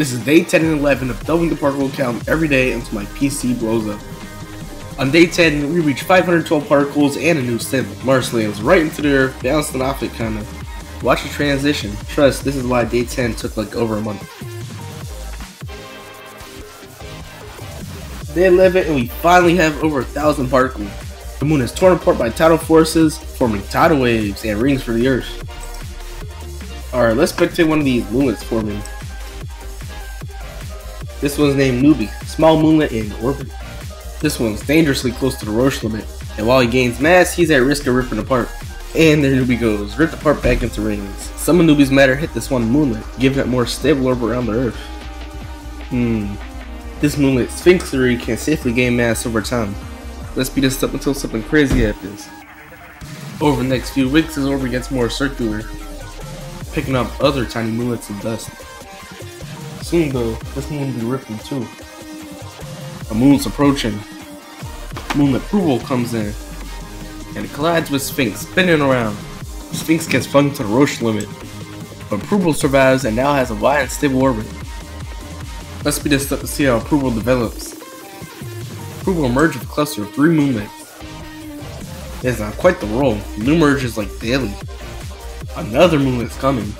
This is day 10 and 11 of doubling the particle count every day until my PC blows up. On day 10, we reach 512 particles and a new step. Mars lands right into the earth, bouncing off it kinda. Watch the transition. Trust, this is why day 10 took like over a month. Day 11 and we finally have over a thousand particles. The moon is torn apart by tidal forces, forming tidal waves and rings for the earth. Alright, let's spectate one of these moonlets forming. This one's named Noobie, small moonlet in orbit. This one's dangerously close to the Roche limit, and while he gains mass, he's at risk of ripping apart. And there Noobie goes, ripped apart back into rings. Some of Noobie's matter hit this one moonlet, giving it more stable orbit around the Earth. Hmm. This moonlet Sphinx can safely gain mass over time. Let's speed this up until something crazy happens. Over the next few weeks, his orbit gets more circular, picking up other tiny moonlets and dust. Soon though, this moon will be ripping too. A moon's approaching. Moon approval comes in, and it collides with Sphinx, spinning around. Sphinx gets flung to the Roche limit, but Pruval survives and now has a wide and stable orbit. Let's speed this up to see how approval develops. Approval merges with cluster of three moonlets. It's not quite the roll, new merges like daily. Another moonlet's coming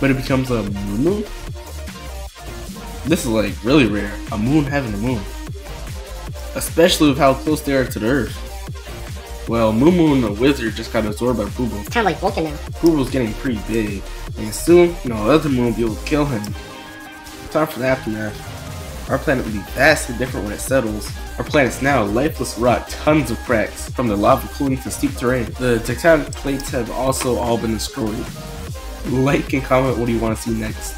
but it becomes a moon moon? This is like really rare. A moon having a moon. Especially with how close they are to the Earth. Well, Moon Moon the Wizard just got absorbed by Pooble. It's kind of like Vulcan now. Pooble's getting pretty big. And soon, no other moon will be able to kill him. Time for the aftermath. Our planet will be vastly different when it settles. Our planet's now a lifeless rock, tons of cracks, from the lava cooling to steep terrain. The tectonic plates have also all been destroyed like and comment what do you want to see next.